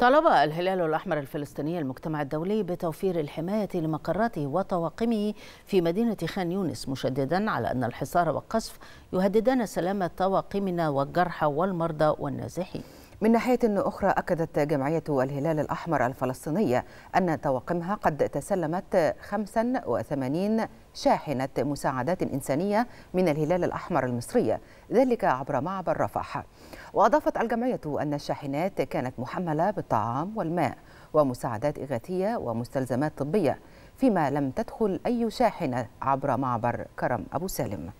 طلب الهلال الأحمر الفلسطيني المجتمع الدولي بتوفير الحماية لمقراته وطواقمه في مدينة خان يونس مشددا على أن الحصار والقصف يهددان سلامة طواقمنا والجرحى والمرضى والنازحين. من ناحية أخرى أكدت جمعية الهلال الأحمر الفلسطينية أن طواقمها قد تسلمت 85 شاحنة مساعدات إنسانية من الهلال الأحمر المصرية ذلك عبر معبر رفح. وأضافت الجمعية أن الشاحنات كانت محملة بالطعام والماء ومساعدات إغاثية ومستلزمات طبية فيما لم تدخل أي شاحنة عبر معبر كرم أبو سالم.